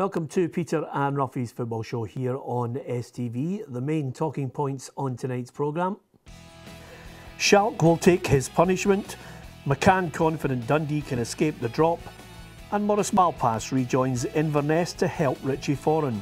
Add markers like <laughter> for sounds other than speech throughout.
Welcome to Peter and Ruffy's football show here on STV. The main talking points on tonight's programme. Schalk will take his punishment. McCann confident Dundee can escape the drop. And Maurice Malpas rejoins Inverness to help Richie Foran.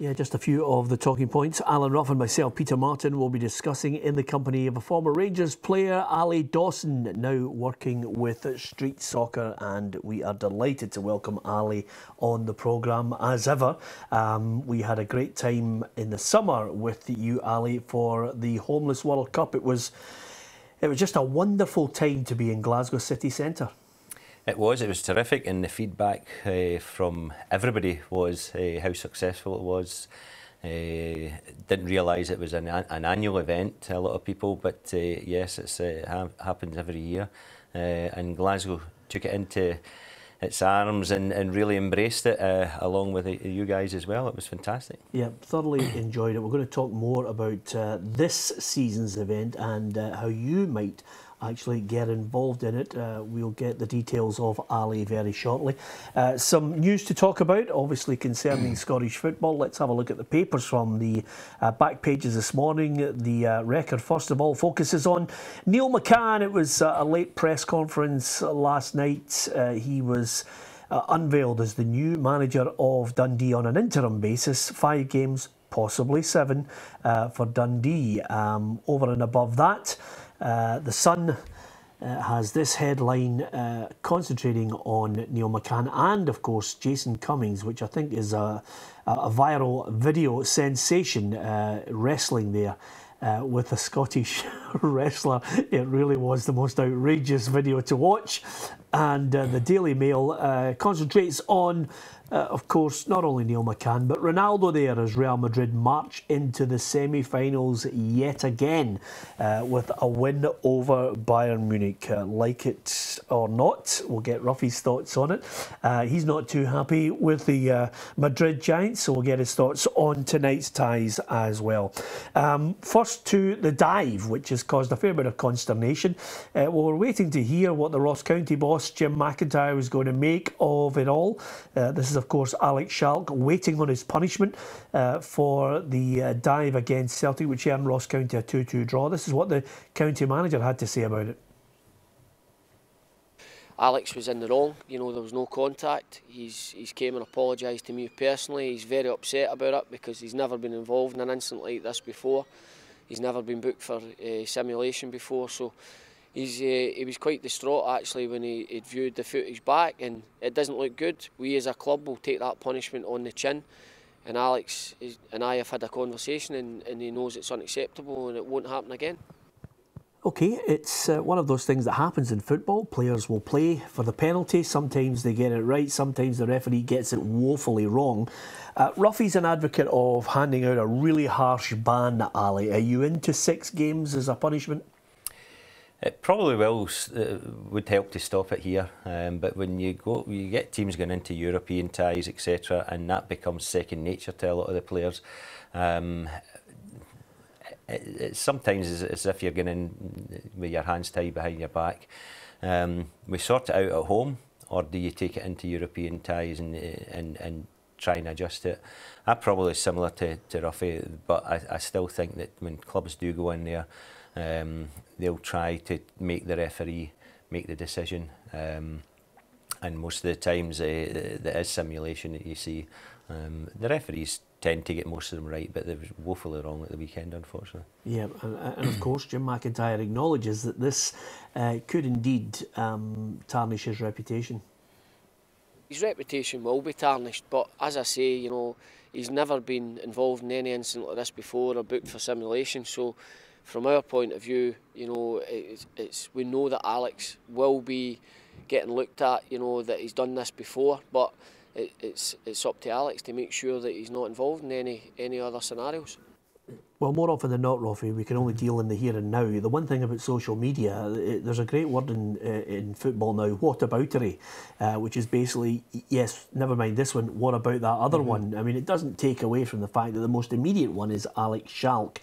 Yeah, just a few of the talking points. Alan Rough and myself, Peter Martin, will be discussing in the company of a former Rangers player, Ally Dawson, now working with Street Soccer, and we are delighted to welcome Ally on the programme as ever. Um, we had a great time in the summer with you, Ally, for the Homeless World Cup. It was, it was just a wonderful time to be in Glasgow city centre. It was, it was terrific, and the feedback uh, from everybody was uh, how successful it was. Uh, didn't realise it was an, an annual event, to a lot of people, but uh, yes, it uh, ha happens every year. Uh, and Glasgow took it into its arms and, and really embraced it uh, along with you guys as well. It was fantastic. Yeah, thoroughly <coughs> enjoyed it. We're going to talk more about uh, this season's event and uh, how you might actually get involved in it. Uh, we'll get the details of Ally very shortly. Uh, some news to talk about, obviously concerning <clears throat> Scottish football. Let's have a look at the papers from the uh, back pages this morning. The uh, record, first of all, focuses on Neil McCann. It was uh, a late press conference last night. Uh, he was. Uh, unveiled as the new manager of Dundee on an interim basis. Five games, possibly seven, uh, for Dundee. Um, over and above that, uh, the Sun uh, has this headline uh, concentrating on Neil McCann and, of course, Jason Cummings, which I think is a, a viral video sensation uh, wrestling there. Uh, with a Scottish <laughs> wrestler. It really was the most outrageous video to watch. And uh, the Daily Mail uh, concentrates on uh, of course, not only Neil McCann, but Ronaldo there as Real Madrid march into the semi finals yet again uh, with a win over Bayern Munich. Uh, like it or not, we'll get Ruffy's thoughts on it. Uh, he's not too happy with the Madrid Giants, so we'll get his thoughts on tonight's ties as well. Um, first to the dive, which has caused a fair bit of consternation. Well, we're waiting to hear what the Ross County boss, Jim McIntyre, is going to make of it all. this is of course, Alex Schalk waiting on his punishment uh, for the uh, dive against Celtic, which earned Ross County a 2 2 draw. This is what the county manager had to say about it. Alex was in the wrong. You know, there was no contact. He's he's came and apologised to me personally. He's very upset about it because he's never been involved in an incident like this before. He's never been booked for uh, simulation before, so he's uh, he was quite distraught actually when he would viewed the footage back, and it doesn't look good. We as a club will take that punishment on the chin, and Alex is, and I have had a conversation, and, and he knows it's unacceptable and it won't happen again. Okay, it's uh, one of those things that happens in football. Players will play for the penalty. Sometimes they get it right, sometimes the referee gets it woefully wrong. Uh, Ruffy's an advocate of handing out a really harsh ban, Ally. Are you into six games as a punishment? It probably will uh, would help to stop it here, um, but when you go, you get teams going into European ties, etc., and that becomes second nature to a lot of the players. Um, it, it sometimes is as if you're going in with your hands tied behind your back. Um, we sort it out at home, or do you take it into European ties and and and try and adjust it. That probably is similar to, to Ruffy, but I, I still think that when clubs do go in there, um, they'll try to make the referee make the decision. Um, and most of the times uh, there is simulation that you see. Um, the referees tend to get most of them right, but they were woefully wrong at the weekend, unfortunately. Yeah, and, and of course, Jim McIntyre acknowledges that this uh, could indeed um, tarnish his reputation. His reputation will be tarnished, but as I say, you know, he's never been involved in any incident like this before or booked for simulation, so from our point of view, you know, it's, it's we know that Alex will be getting looked at. You know that he's done this before, but it, it's it's up to Alex to make sure that he's not involved in any any other scenarios. Well, more often than not, Ruffy, we can only deal in the here and now. The one thing about social media, it, there's a great word in uh, in football now, whataboutery, uh, which is basically, yes, never mind this one, what about that other mm -hmm. one? I mean, it doesn't take away from the fact that the most immediate one is Alex Schalk.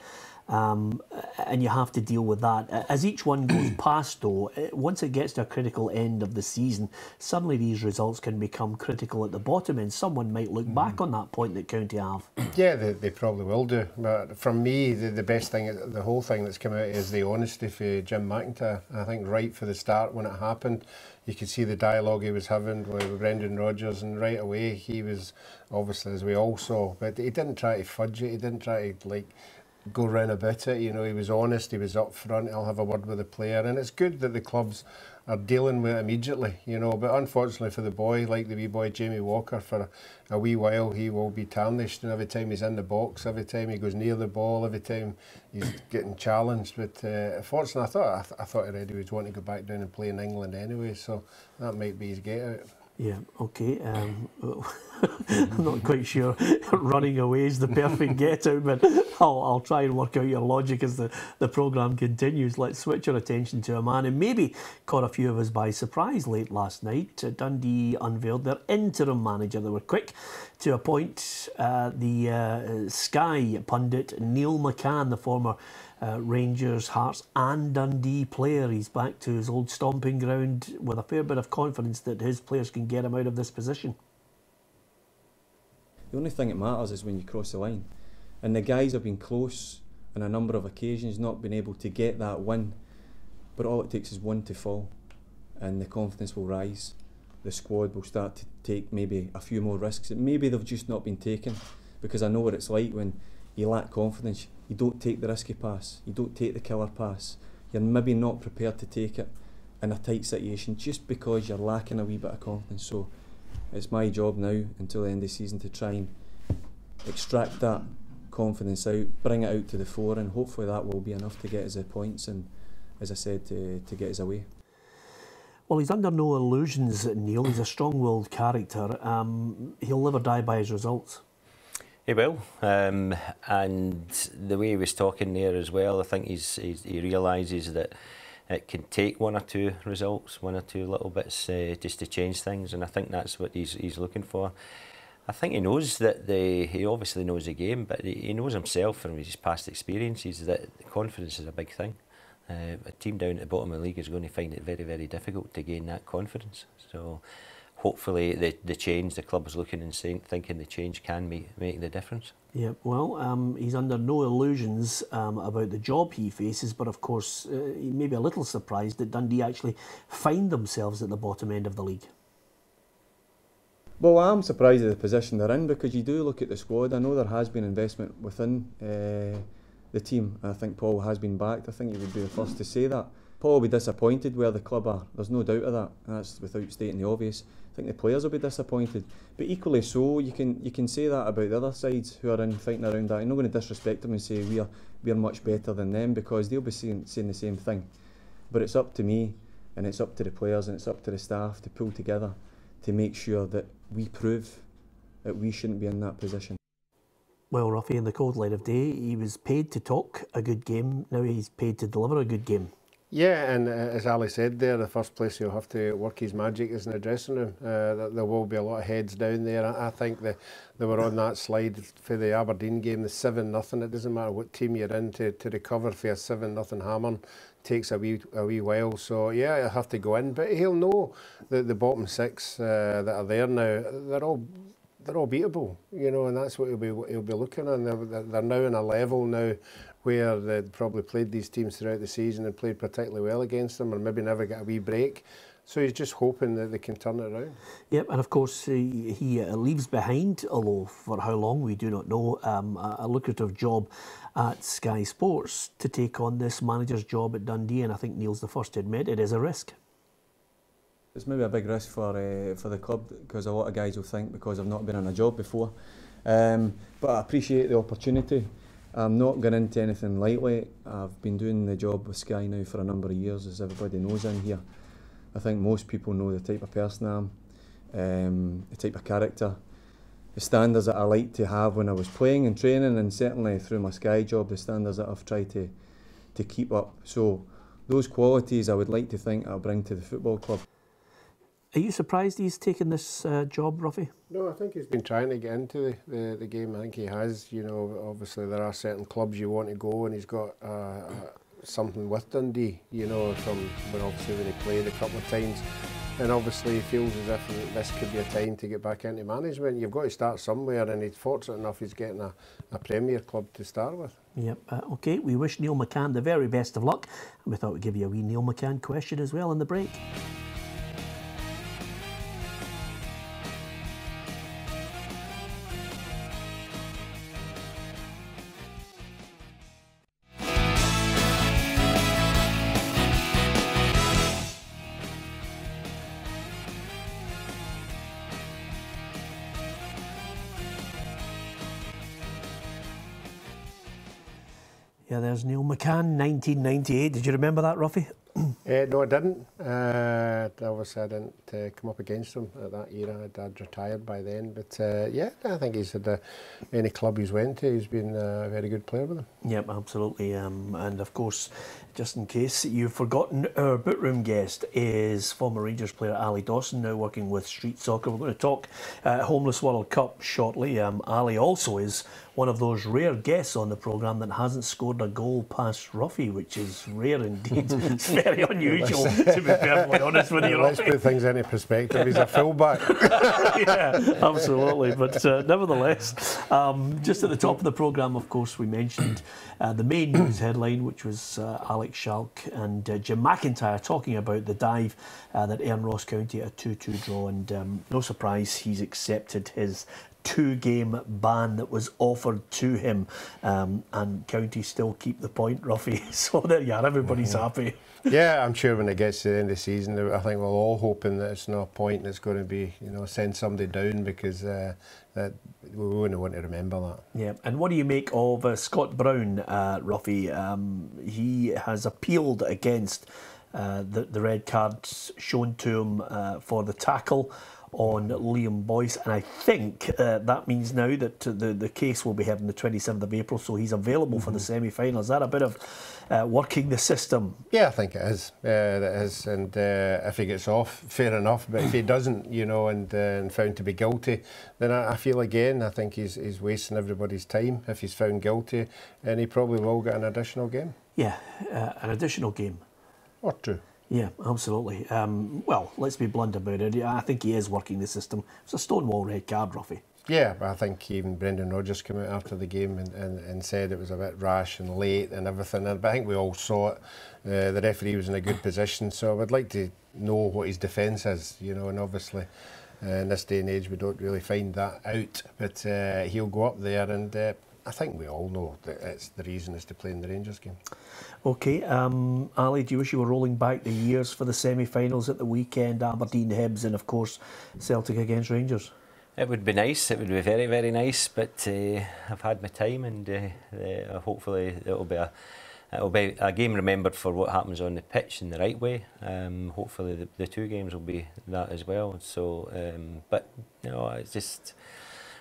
Um, and you have to deal with that. As each one goes <clears throat> past, though, once it gets to a critical end of the season, suddenly these results can become critical at the bottom, and someone might look mm. back on that point that County have. <clears throat> Yeah, they, they probably will do. But for me, the, the best thing, the whole thing that's come out is the honesty for Jim McIntyre. I think right for the start when it happened, you could see the dialogue he was having with Brendan Rodgers, and right away he was obviously, as we all saw, but he didn't try to fudge it. He didn't try to like go round about it. You know, he was honest, he was upfront, he'll have a word with the player. And it's good that the clubs are dealing with it immediately, you know. But unfortunately for the boy, like the wee boy Jamie Walker, for a wee while he will be tarnished. And every time he's in the box, every time he goes near the ball, every time he's getting challenged. But uh, fortunately, I thought I, th I thought already he was wanting to go back down and play in England anyway. So that might be his get out. Yeah, okay. Um, I'm <laughs> not quite sure <laughs> running away is the perfect <laughs> get out, but I'll, I'll try and work out your logic as the, the programme continues. Let's switch our attention to a man who maybe caught a few of us by surprise late last night. Dundee unveiled their interim manager. They were quick to appoint uh, the uh, Sky pundit Neil McCann, the former uh, Rangers, Hearts, and Dundee player. He's back to his old stomping ground with a fair bit of confidence that his players can get him out of this position. The only thing that matters is when you cross the line. And the guys have been close on a number of occasions, not been able to get that win. But all it takes is one to fall, and the confidence will rise. The squad will start to take maybe a few more risks that maybe they've just not been taken. Because I know what it's like when you lack confidence. You don't take the risky pass. You don't take the killer pass. You're maybe not prepared to take it in a tight situation just because you're lacking a wee bit of confidence. So it's my job now until the end of the season to try and extract that confidence out, bring it out to the fore, and hopefully that will be enough to get us the points and, as I said, to, to get us away. Well, he's under no illusions, Neil. He's a strong-willed character. Um, he'll never die by his results. He will, um, and the way he was talking there as well, I think he's, he's he realises that it can take one or two results, one or two little bits uh, just to change things, and I think that's what he's he's looking for. I think he knows that the he obviously knows the game, but he knows himself from his past experiences that confidence is a big thing. Uh, a team down at the bottom of the league is going to find it very very difficult to gain that confidence. So hopefully the, the change, the club is looking and saying, thinking the change can make, make the difference. Yeah, well, um, he's under no illusions um, about the job he faces, but of course, uh, he may be a little surprised that Dundee actually find themselves at the bottom end of the league. Well, I'm surprised at the position they're in because you do look at the squad. I know there has been investment within uh, the team. I think Paul has been backed. I think he would be the first to say that. Be disappointed where the club are. There's no doubt of that. That's without stating the obvious. I think the players will be disappointed. But equally so, you can you can say that about the other sides who are in fighting around that. I'm not going to disrespect them and say we are we are much better than them because they'll be saying, saying the same thing. But it's up to me and it's up to the players and it's up to the staff to pull together to make sure that we prove that we shouldn't be in that position. Well, Ruffy, in the cold light of day, he was paid to talk a good game. Now he's paid to deliver a good game. Yeah, and uh, as Ally said there, the first place he'll have to work his magic is in the dressing room. Uh, there will be a lot of heads down there. I, think the, they were on that slide for the Aberdeen game, the 7 nothing. It doesn't matter what team you're in to, to recover for a 7 nothing hammer takes a wee a wee while. So yeah, he'll have to go in, but he'll know that the bottom six uh, that are there now, they're all they're all beatable, you know, and that's what he'll be he'll be looking at. They're, they're now in a level now where they'd probably played these teams throughout the season and played particularly well against them, or maybe never get a wee break. So he's just hoping that they can turn it around. Yep, and of course he, he uh, leaves behind, although for how long we do not know, um, a, a lucrative job at Sky Sports to take on this manager's job at Dundee, and I think Neil's the first to admit it is a risk. It's maybe a big risk for uh, for the club because a lot of guys will think because I've not been on a job before, um, but I appreciate the opportunity. I'm not going into anything lightly. I've been doing the job with Sky now for a number of years, as everybody knows in here. I think most people know the type of person I am, um, the type of character, the standards that I like to have when I was playing and training, and certainly through my Sky job, the standards that I've tried to, to keep up. So, those qualities I would like to think I'll bring to the football club. Are you surprised he's taken this uh, job, Ruffy? No, I think he's been trying to get into the, the, the, game. I think he has. You know, obviously there are certain clubs you want to go, and he's got uh, uh, something with Dundee. You know, from when obviously when he played a couple of times, and obviously he feels as if this could be a time to get back into management. You've got to start somewhere, and he's fortunate enough he's getting a, a Premier club to start with. Yep. Uh, okay. We wish Neil McCann the very best of luck, and we thought we'd give you a wee Neil McCann question as well in the break. Yeah, there's Neil McCann, 1998. Did you remember that, Ruffy? uh, <clears throat> no, I didn't. Uh, obviously, I didn't uh, come up against him at that era. I'd, I'd retired by then. But uh, yeah, I think he's had any club he's went to, he's been a very good player with them. Yep, absolutely. Um, and of course, just in case you've forgotten, our bootroom guest is former Rangers player Ally Dawson, now working with Street Soccer. We're going to talk uh, Homeless World Cup shortly. Um, Ally also is one of those rare guests on the programme that hasn't scored a goal past Ruffy, which is rare indeed. <laughs> it's very <laughs> unusual, to be perfectly honest with you. <laughs> Let's put things into perspective. He's a fullback. yeah, absolutely. But uh, nevertheless, um, just at the top of the programme, of course, we mentioned uh, the main news headline, which was uh, Alex Schalk and uh, Jim McIntyre talking about the dive uh, that earned Ross County a 2 2 draw. And um, no surprise, he's accepted his two game ban that was offered to him. Um, and County still keep the point, Ruffy. <laughs> So there you are, everybody's happy. Yeah, I'm sure when it gets to the end of the season, I think we're all hoping that it's not a point that's going to be, you know, send somebody down because uh, that we wouldn't want to remember that. Yeah, and what do you make of uh, Scott Brown, uh, Ruffy? Um, he has appealed against uh, the, the red cards shown to him uh, for the tackle on Liam Boyce, and I think uh, that means now that the the case will be heard on the 27th of April, so he's available mm-hmm. for the mm-hmm. semi-final. Is that a bit of uh, working the system? Yeah, I think it is. Uh, it is, and uh, if he gets off, fair enough. But if he <coughs> doesn't, you know, and, uh, and found to be guilty, then I, I, feel again, I think he's he's wasting everybody's time if he's found guilty, and he probably will get an additional game. Yeah, uh, an additional game. Or two. Yeah, absolutely. Um, well, let's be blunt about it. I think he is working the system. It's a stonewall red card, Ruffy. Yeah, but I think even Brendan Rodgers came out after the game and, and, and said it was a bit rash and late and everything. But I think we all saw it. Uh, the referee was in a good position, so I would like to know what his defence is, you know, and obviously uh, in this day and age we don't really find that out. But uh, he'll go up there and uh, I think we all know that it's the reason is to play in the Rangers game. Okay, um, Ali, do you wish you were rolling back the years for the semi-finals at the weekend, Aberdeen, Hibs, and of course Celtic against Rangers? It would be nice. It would be very, very nice. But uh, I've had my time, and uh, uh, hopefully it'll be a it'll be a game remembered for what happens on the pitch in the right way. Um, hopefully the, the two games will be that as well. So, um, but you know, it's just.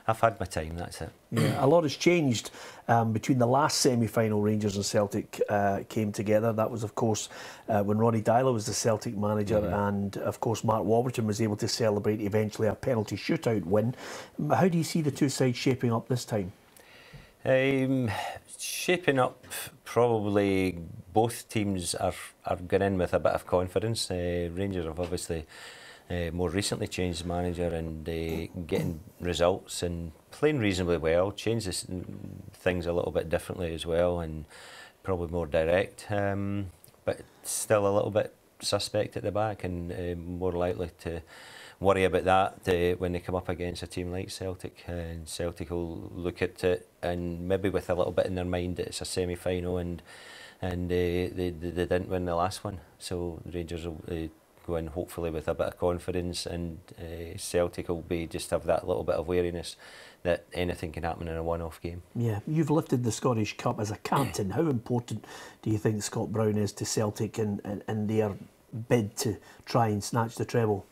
I've had my time. That's it. Yeah, a lot has changed um, between the last semi-final. Rangers and Celtic uh, came together. That was, of course, uh, when Ronnie Deila was the Celtic manager, -hmm. and of course Mark Warburton was able to celebrate eventually a penalty shootout win. How do you see the two sides shaping up this time? Um, shaping up, probably both teams are are going in with a bit of confidence. Uh, Rangers have obviously uh, more recently changed manager and uh, getting results and playing reasonably well, changes things a little bit differently as well and probably more direct, um, but still a little bit suspect at the back and uh, more likely to worry about that uh, when they come up against a team like Celtic. And Celtic will look at it and maybe with a little bit in their mind that it's a semi-final and and uh, they, they, they didn't win the last one. So Rangers will uh, go in hopefully with a bit of confidence and uh, Celtic will be just have that little bit of wariness that anything can happen in a one-off game. Yeah, you've lifted the Scottish Cup as a captain. How important do you think Scott Brown is to Celtic and in, in their bid to try and snatch the treble?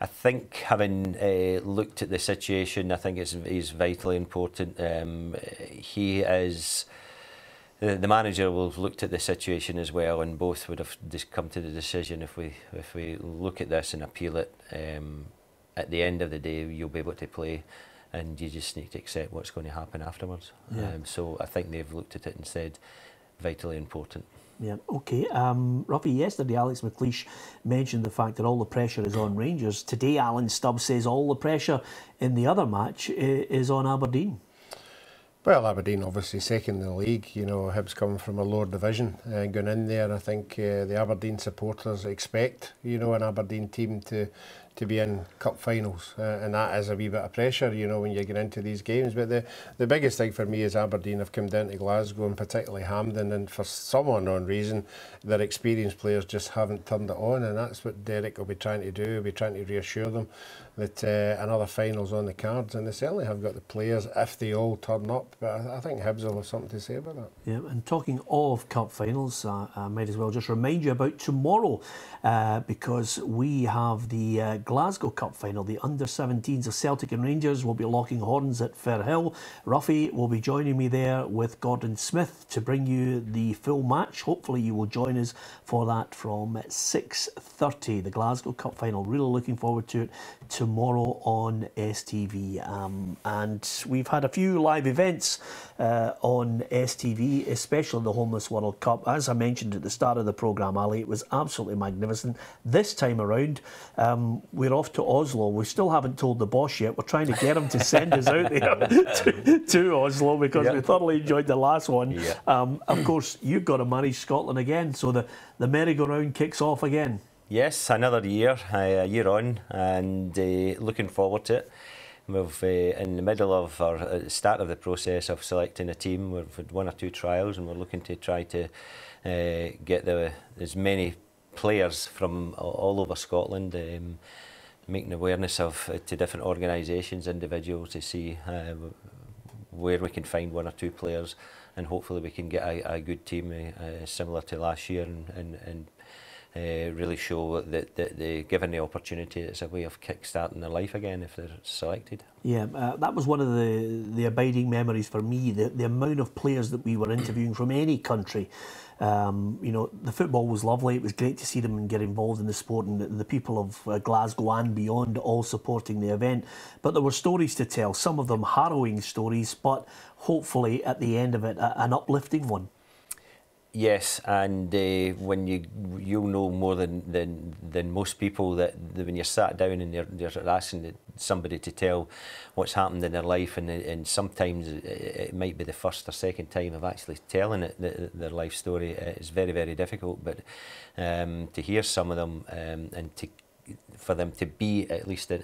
I think having uh, looked at the situation, I think it's, it's vitally important. Um, he is the, the manager will have looked at the situation as well, and both would have just come to the decision if we if we look at this and appeal it. Um, at the end of the day, you'll be able to play, and you just need to accept what's going to happen afterwards. Yeah. Um, so I think they've looked at it and said, vitally important. Yeah, okay. Um, Ruffy, yesterday Alex McLeish mentioned the fact that all the pressure is on Rangers. Today, Alan Stubbs says all the pressure in the other match is on Aberdeen. Well, Aberdeen obviously second in the league. You know, Hibs coming from a lower division uh, going in there. I think uh, the Aberdeen supporters expect, you know, an Aberdeen team to to be in cup finals, uh, and that is a wee bit of pressure, you know, when you get into these games. But the the biggest thing for me is Aberdeen have come down to Glasgow and particularly Hampden, and for some unknown reason, their experienced players just haven't turned it on, and that's what Derek will be trying to do. He'll be trying to reassure them that uh, another final's on the cards, and they certainly have got the players if they all turn up. But I, I think Hibs will have something to say about that. Yeah, and talking of cup finals, uh, I might as well just remind you about tomorrow uh, because we have the uh, Glasgow Cup final. The under 17s of Celtic and Rangers will be locking horns at Firhill. Ruffy will be joining me there with Gordon Smith to bring you the full match. Hopefully, you will join us for that from 6:30. The Glasgow Cup final. Really looking forward to it tomorrow on STV. Um, and we've had a few live events uh, on STV, especially the Homeless World Cup. As I mentioned at the start of the programme, Ally, it was absolutely magnificent. This time around, um, we're off to Oslo. We still haven't told the boss yet. We're trying to get him to send us out there <laughs> to, to, Oslo because yep. we thoroughly enjoyed the last one. Yep. Um, of course, you've got to manage Scotland again, so the, the merry-go-round kicks off again. Yes, another year, uh, a year on, and uh, looking forward to it. We've uh, in the middle of our uh, start of the process of selecting a team. We've had one or two trials, and we're looking to try to uh, get the as many players from all over Scotland, um, making awareness of uh, to different organisations, individuals to see uh, where we can find one or two players, and hopefully we can get a, a good team uh, similar to last year and, and, and uh, really show that, that they given the opportunity it's a way of kick-starting their life again if they're selected. Yeah, uh, that was one of the the abiding memories for me. The the amount of players that we were interviewing from any country. Um, you know, the football was lovely. It was great to see them and get involved in the sport, and the, the people of uh, Glasgow and beyond all supporting the event. But there were stories to tell. Some of them harrowing stories, but hopefully at the end of it, a, an uplifting one. Yes, and uh, when you you'll know more than, than than most people that, when you're sat down and they're, you're asking somebody to tell what's happened in their life, and and sometimes it, might be the first or second time of actually telling it the, their life story. It's very very difficult, but um, to hear some of them um, and to for them to be at least uh,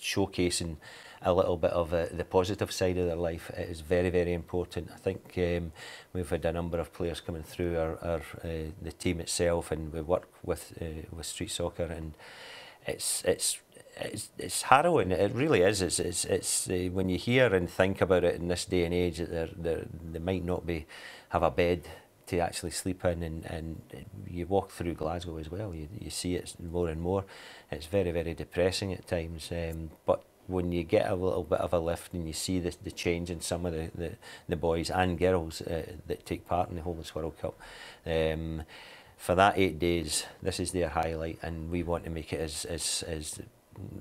showcasing a little bit of uh, the positive side of their life. It is very very important. I think um, we've had a number of players coming through our, our uh, the team itself and we work with uh, with street soccer and it's it's it's, it's harrowing. It really is. It's it's, it's uh, when you hear and think about it in this day and age that they're they might not be have a bed to actually sleep in and, and you walk through Glasgow as well. You, you see it more and more. It's very very depressing at times. Um, but when you get a little bit of a lift and you see the, the change in some of the, the, the boys and girls uh, that take part in the Homeless World Cup, um, for that eight days, this is their highlight, and we want to make it as as as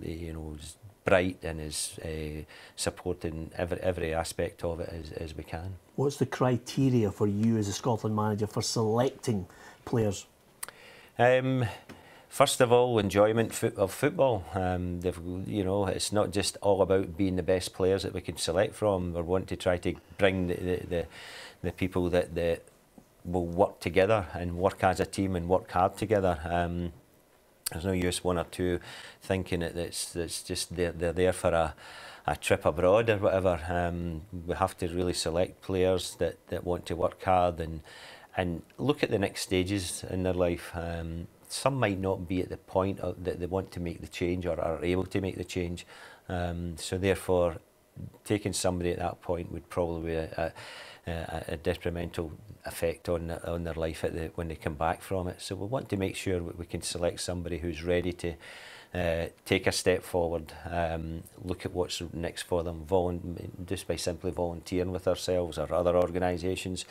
you know as bright and as uh, supporting every every aspect of it as as we can. What's the criteria for you as a Scotland manager for selecting players? Um, First of all, enjoyment of football. Um, you know, it's not just all about being the best players that we can select from. We want to try to bring the, the, the, the people that, that will work together and work as a team and work hard together. Um, there's no use one or two thinking that it's, it's just they're, they're there for a, a trip abroad or whatever. Um, we have to really select players that, that want to work hard and and look at the next stages in their life. Um, some might not be at the point of, that they want to make the change or are able to make the change. Um, so therefore, taking somebody at that point would probably be a, uh, a detrimental effect on on their life at the, when they come back from it. So we want to make sure we can select somebody who's ready to uh, take a step forward, um, look at what's next for them, just by simply volunteering with ourselves or other organisations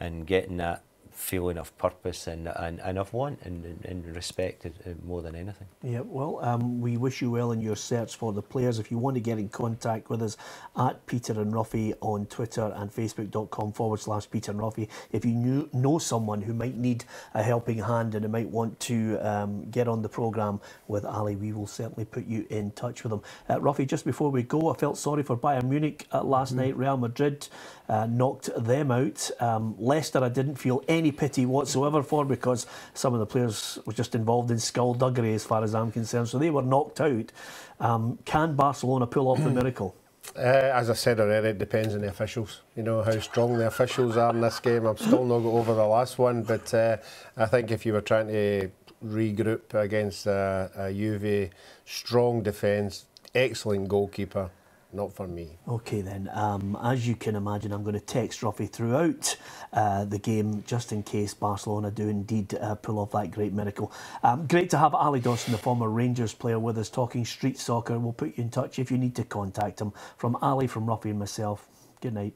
and getting that feeling of purpose and, and, and of want and, and respect more than anything. Yeah, well, um, we wish you well in your search for the players. If you want to get in contact with us at Peter and Ruffy on Twitter and Facebook.com forward slash Peter and Ruffy. If you knew, know someone who might need a helping hand and who might want to um, get on the programme with Ally, we will certainly put you in touch with them. Uh, Ruffy, just before we go, I felt sorry for Bayern Munich uh, last mm. night. Real Madrid uh, knocked them out. Um, Leicester, I didn't feel any pity whatsoever for because some of the players were just involved in skullduggery as far as I'm concerned. So they were knocked out. Um, can Barcelona pull off the miracle? Uh, as I said already, it depends on the officials. You know how strong the officials are in this game. I'm still not over the last one, but uh, I think if you were trying to regroup against a, a Juve strong defence, excellent goalkeeper, not for me. Okay then, um, as you can imagine, I'm going to text Ruffy throughout uh, the game just in case Barcelona do indeed uh, pull off that great miracle. Um, great to have Ally Dawson, the former Rangers player, with us talking street soccer. We'll put you in touch if you need to contact him. From Ally, from Ruffy and myself, good night.